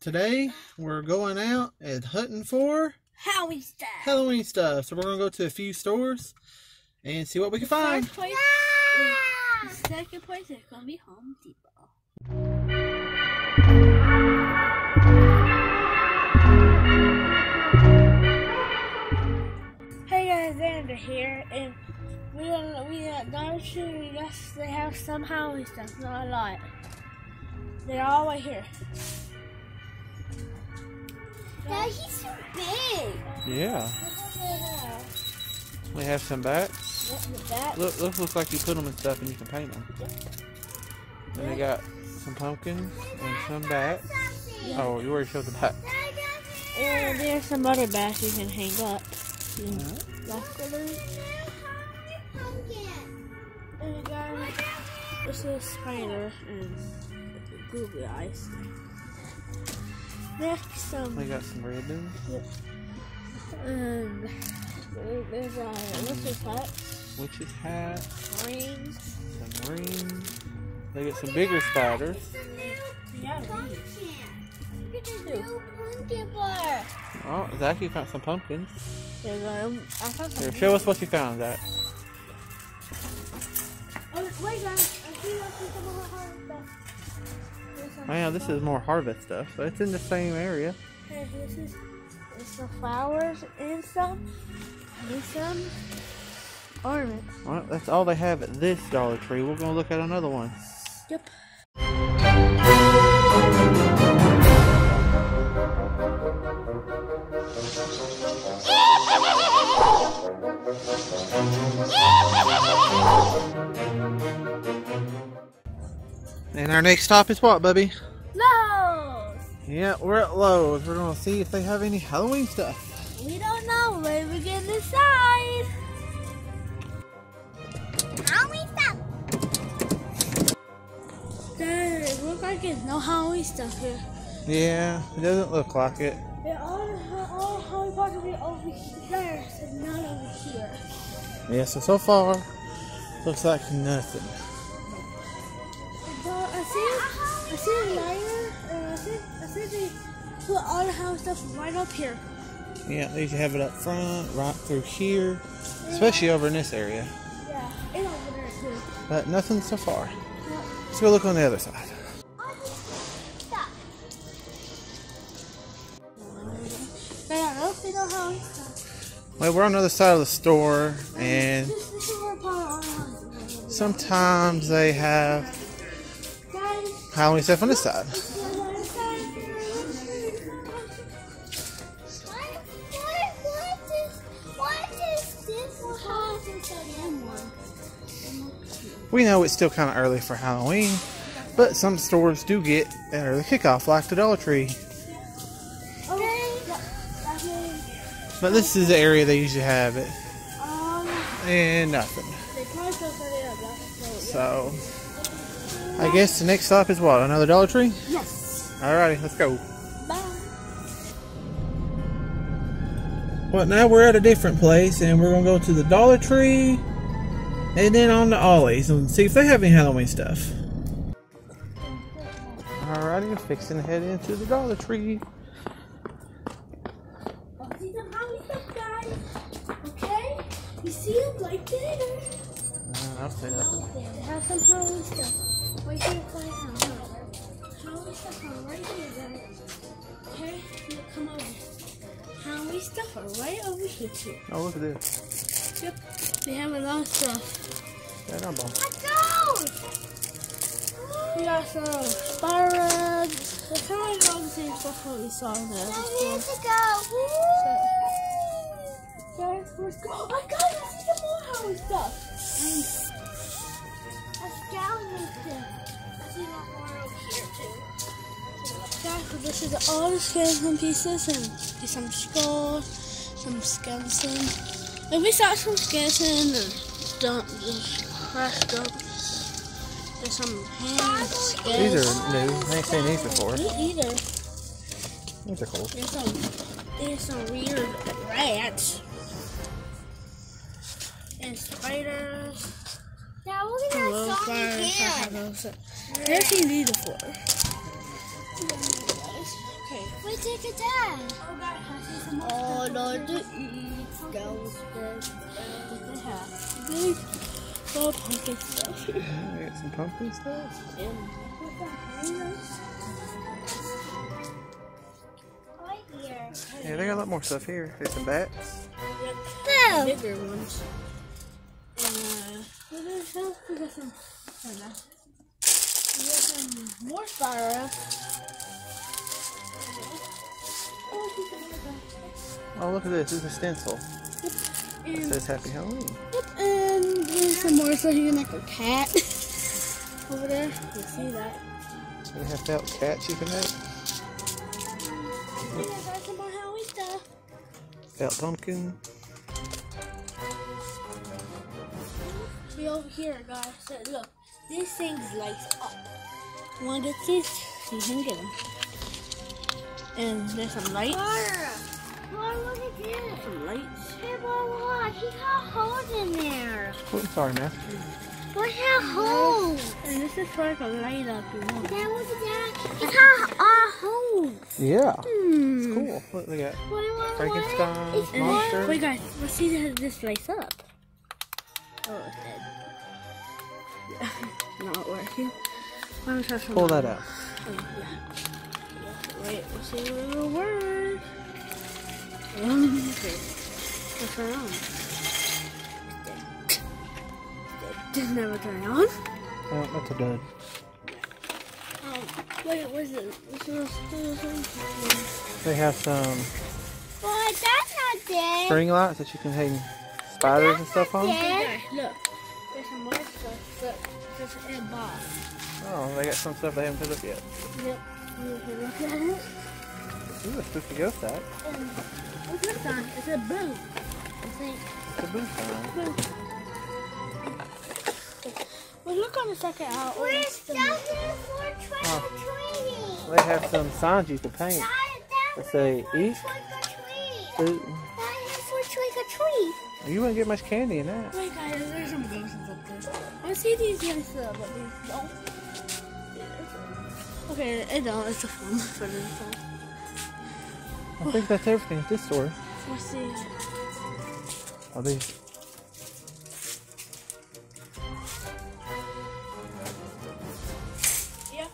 today we're going out and hunting for Halloween stuff. Halloween stuff. So we're gonna go to a few stores and see what we can find. First place, the second place is gonna be Home Depot. Hey guys, Xander here, and we got we got Dollar Tree. We guess they have some Halloween stuff, not a lot. They're all right here. Dad, he's so big. Yeah, Yeah. we have some bats. Look at. Look, those look like you put them in stuff and you can paint them. And they got some pumpkins and some bats. Oh, you already showed the bat. And uh, there's some other bats you can hang up. That's And we got this is spider and googly eyes. Next, um, We got some ribbons. and there's a witch's hat, witch's hat, rings. some rings. They get some bigger spiders. Yeah, Oh, Zack, you found some pumpkins. there's um, I found some. Here, show us what you found, Zack. Oh, wait, guys, I see see some of the hard stuff. There's some- Man, this is more harvest stuff, so it's in the same area. Hey, this is the flowers and some and some ornaments. Well, that's all they have at this Dollar Tree. We're gonna look at another one. Yep. And our next stop is what, Bubby? Lowe's. Yeah, we're at Lowe's. We're gonna see if they have any Halloween stuff. We don't know. where we can decide. Halloween stuff. There, it looks like it's no Halloween stuff here. Yeah, it doesn't look like it. Yeah, all all Halloween parts will be over there, so not over here. Yeah, so so far, looks like nothing. See, I see a lighter, and uh, I see, I see they put all the house stuff right up here. Yeah, they usually have it up front, right through here, especially over in this area. Yeah, and over there too. But nothing so far. Let's go look on the other side. Stuff. They don't know if they know Halloween stuff. Well, we're on the other side of the store, and This, this is where part of all the Halloween stuff. sometimes they have Guys, Halloween stuff on this side. How? We know it's still kind of early for Halloween, but some stores do get an early kickoff, like the Dollar Tree. But this is the area they usually have it, and nothing. so, I guess the next stop is what? Another Dollar Tree? Yes. Alrighty, let's go. Bye. Well, now we're at a different place, and we're gonna go to the Dollar Tree, and then on to Ollie's and see if they have any Halloween stuff. Alrighty, fixing to head into the Dollar Tree. I'll see some Halloween stuff, guys. Okay? You see them right there? Uh, I'll say that. They have some Halloween stuff. Right here, right stuff are right here, guys. Okay? Come over. Halloween stuff are right over here, too. Oh, look at this. Yep. They have a lot of stuff. That I'm on. Let's go. We got some webs. They're kind of like all the same stuff that we saw in the other Time store. to go. Okay, let's go. Oh my god, I see some more Halloween stuff. Nice. A skeleton stuff. I see one more over here too. Yeah, so this is all the skeleton pieces and some skulls, some skeleton. And we saw some skeleton and dump, just crushed up. There's some hands, These are new. I ain't seen these before. Me either. These are cool. There's some, there's some weird rats. And spiders. Now look at Little that song spiders. I have again. those. Never seen these before. Okay. We take a dad. Oh, God, I see some more Oh, no, to here. eat. Downstairs. They have big, little pumpkin stuff. I got some pumpkin stuff. Right here. Yeah, they got a lot more stuff here. There's some bats. Oh. Bigger ones. And, uh, what is this? We got some, I don't know. We more spiral. Oh, look at this. This is a stencil. It says Happy Halloween. yep, and there's some more stuff. You can make a cat over there. You see that? They have felt cats you can make. Yeah, got some more Halloween stuff. Felt pumpkin. See over here, guys. So, look, these things lights up. To get these? You can get them. And there's some lights. Laura. Laura, look at this. Some lights. Hey, Laura, look. He got holes in there. Oh, sorry, man. Look at holes. And this is for like a light up, you know. That was that. He got a hole. Yeah. Hmm. Cool. Look, they got What, what, what? Frankenstein, It's monster. wait, guys, let's see that this lights up. Oh, it's dead. Not working. Let me try some Pull that out. Oh, yeah. Wait, let's see what it'll work. Okay. What's going on? Dead. It did never turn on. Oh, that's a dud. Um, wait, what is it? What's this? What's this? They have some But that's not dead. string lights that you can hang spiders and stuff on. Okay, look. There's some more stuff. Look, there's a box. Oh, they got some stuff they haven't put up yet. Yep. You can look at it. Ooh, a spooky ghost hat. And what's this on? It's a boot. I think. It's a boot sign. Well, look on the second out. We're stuck here for trick Oh. or treating. They have some signs you can paint that say eat, Trick food. That is for trick or treat. You wouldn't get much candy in that. Wait, guys, there's some ghosts up there. I see these guys, uh, but they don't. Okay, it don't. It's a phone for. I think that's everything at this store. Let's see. Are these? Yep.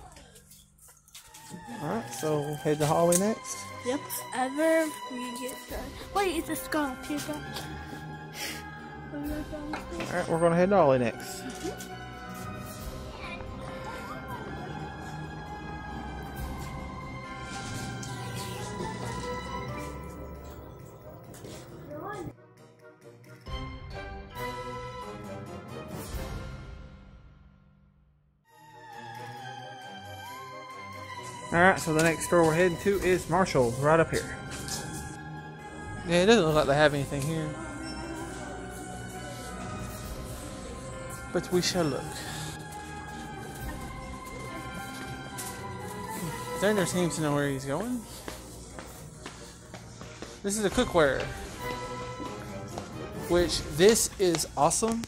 Alright, so we'll head to hallway next. Yep. Ever we get started. Wait, it's a skull. Here, go. Alright, we're gonna head to hallway next. Mm-hmm. Alright, so the next store we're heading to is Marshall's, right up here. Yeah, it doesn't look like they have anything here. But we shall look. Xander seems to know where he's going. This is a cookware. Which, this is awesome.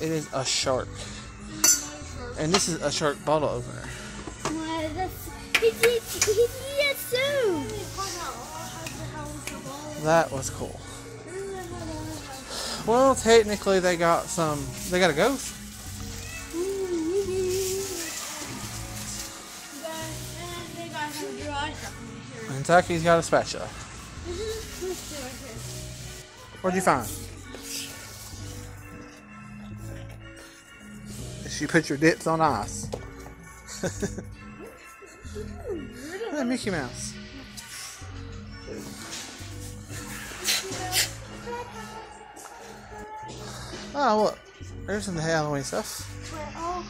It is a shark. And this is a shark bottle opener. That was cool. Well, technically they got some, they got a ghost. And Taki's got a spatula. What'd you find? She put your dips on ice. hey, Mickey Mouse. Ah, oh, look. There's some Halloween stuff. Oh.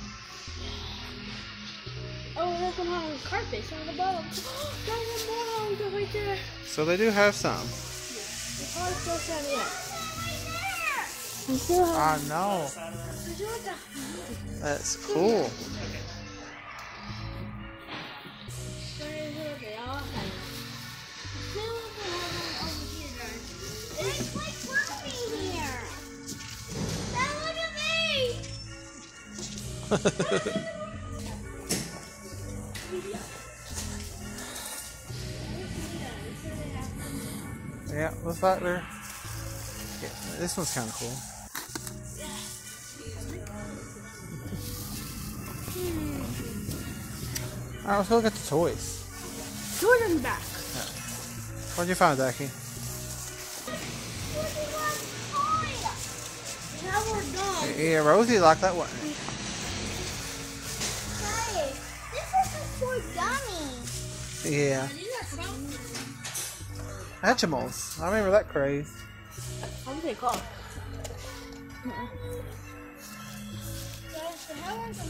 Oh, there's some Halloween carpets on the bottom. Halloween stuff right there. So they do have some. The car's still set in. Still have. I know. That's cool. yeah, looks like they're. Yeah, this one's kind of cool. Alright, let's go look at the toys. Jordan back. What'd you find, Zachy? Now we're done. Yeah, Rosie liked that one. Hey, this is for dummies. Yeah. Hatchimals. I remember that craze. What do they call? Guys,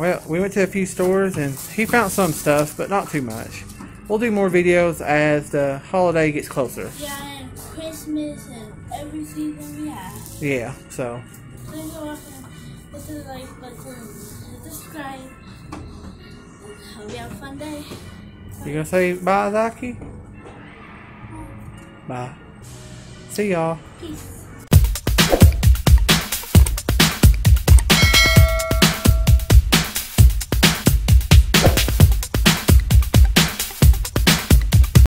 Well, we went to a few stores and he found some stuff, but not too much. We'll do more videos as the holiday gets closer. yeah, and Christmas and every season we have. Yeah, so go up and hit the like button, subscribe. Hope you have a fun day. you gonna say bye, Zachy? Bye. See y'all. Peace.